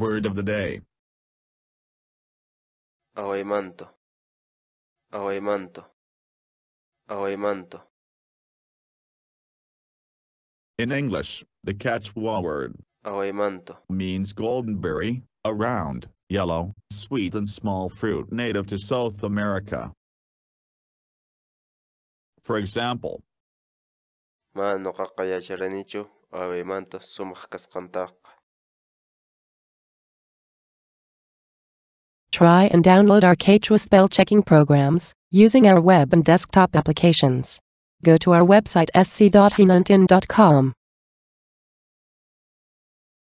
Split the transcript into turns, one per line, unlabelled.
Word of the day.
Awaymantu. Away manto. Awaymantu.
In English, the Quechua word
Awaymantu.
means golden berry, a round, yellow, sweet and small fruit native to South America. For example,
Maano ka kaya charanichu. Away
Try and download our Quechua spell checking programs using our web and desktop applications. Go to our website sc.hinantin.com